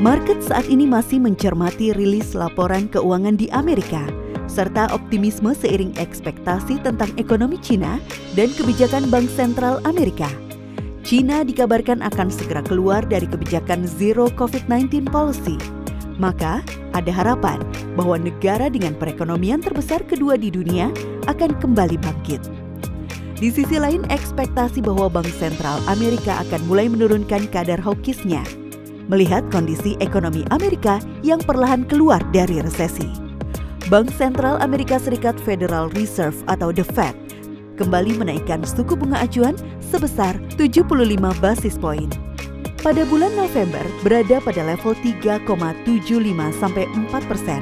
Market saat ini masih mencermati rilis laporan keuangan di Amerika, serta optimisme seiring ekspektasi tentang ekonomi Cina dan kebijakan Bank Sentral Amerika. Cina dikabarkan akan segera keluar dari kebijakan Zero COVID-19 policy. Maka, ada harapan bahwa negara dengan perekonomian terbesar kedua di dunia akan kembali bangkit. Di sisi lain, ekspektasi bahwa Bank Sentral Amerika akan mulai menurunkan kadar hawkisnya melihat kondisi ekonomi Amerika yang perlahan keluar dari resesi. Bank Sentral Amerika Serikat Federal Reserve atau The Fed kembali menaikkan suku bunga acuan sebesar 75 basis poin. Pada bulan November berada pada level 3,75 sampai 4 persen.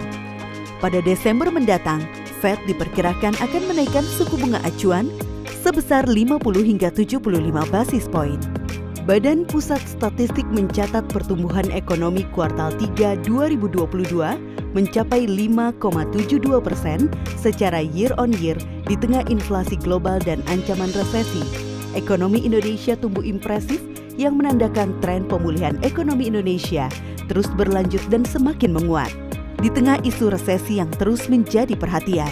Pada Desember mendatang, Fed diperkirakan akan menaikkan suku bunga acuan sebesar 50 hingga 75 basis poin. Badan Pusat Statistik mencatat pertumbuhan ekonomi kuartal 3 2022 mencapai 5,72 persen secara year on year di tengah inflasi global dan ancaman resesi. Ekonomi Indonesia tumbuh impresif yang menandakan tren pemulihan ekonomi Indonesia terus berlanjut dan semakin menguat. Di tengah isu resesi yang terus menjadi perhatian.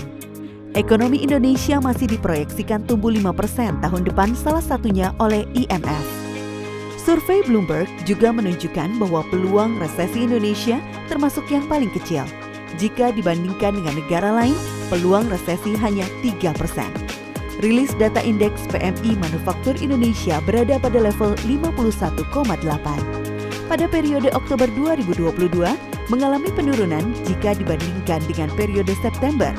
Ekonomi Indonesia masih diproyeksikan tumbuh 5 persen tahun depan salah satunya oleh IMF. Survei Bloomberg juga menunjukkan bahwa peluang resesi Indonesia termasuk yang paling kecil. Jika dibandingkan dengan negara lain, peluang resesi hanya 3 persen. Rilis data indeks PMI Manufaktur Indonesia berada pada level 51,8. Pada periode Oktober 2022, mengalami penurunan jika dibandingkan dengan periode September.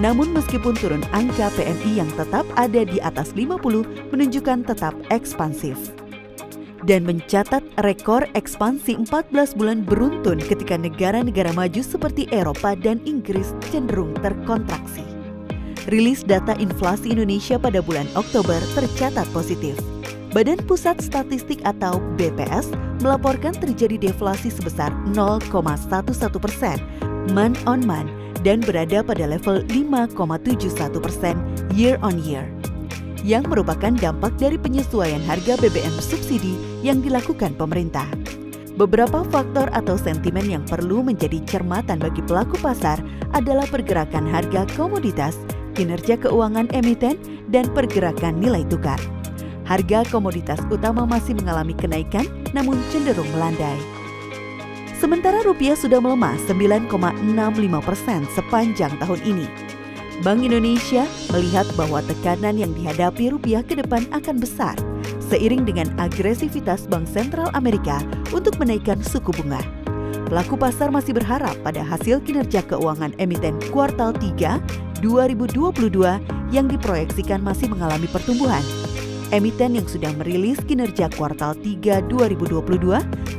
Namun meskipun turun angka PMI yang tetap ada di atas 50 menunjukkan tetap ekspansif dan mencatat rekor ekspansi 14 bulan beruntun ketika negara-negara maju seperti Eropa dan Inggris cenderung terkontraksi. Rilis data inflasi Indonesia pada bulan Oktober tercatat positif. Badan Pusat Statistik atau BPS melaporkan terjadi deflasi sebesar 0,11 persen month on month dan berada pada level 5,71 persen year on year yang merupakan dampak dari penyesuaian harga BBM subsidi yang dilakukan pemerintah. Beberapa faktor atau sentimen yang perlu menjadi cermatan bagi pelaku pasar adalah pergerakan harga komoditas, kinerja keuangan emiten, dan pergerakan nilai tukar. Harga komoditas utama masih mengalami kenaikan namun cenderung melandai. Sementara rupiah sudah melemah 9,65 persen sepanjang tahun ini. Bank Indonesia melihat bahwa tekanan yang dihadapi rupiah ke depan akan besar seiring dengan agresivitas Bank Sentral Amerika untuk menaikkan suku bunga. Pelaku pasar masih berharap pada hasil kinerja keuangan emiten kuartal 3 2022 yang diproyeksikan masih mengalami pertumbuhan. Emiten yang sudah merilis kinerja kuartal 3 2022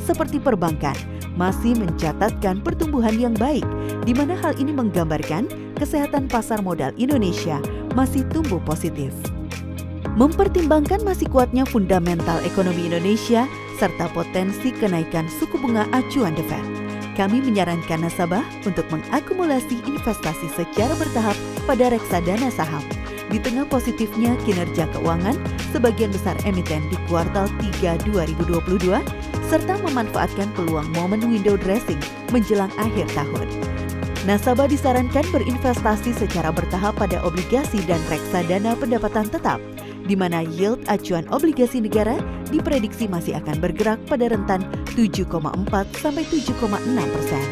seperti perbankan masih mencatatkan pertumbuhan yang baik, di mana hal ini menggambarkan kesehatan pasar modal Indonesia masih tumbuh positif. Mempertimbangkan masih kuatnya fundamental ekonomi Indonesia serta potensi kenaikan suku bunga acuan The Fed, kami menyarankan nasabah untuk mengakumulasi investasi secara bertahap pada reksadana saham. Di tengah positifnya kinerja keuangan, sebagian besar emiten di kuartal 3 2022 serta memanfaatkan peluang momen window dressing menjelang akhir tahun. Nasabah disarankan berinvestasi secara bertahap pada obligasi dan reksadana pendapatan tetap, di mana yield acuan obligasi negara diprediksi masih akan bergerak pada rentan 7,4 sampai 7,6 persen.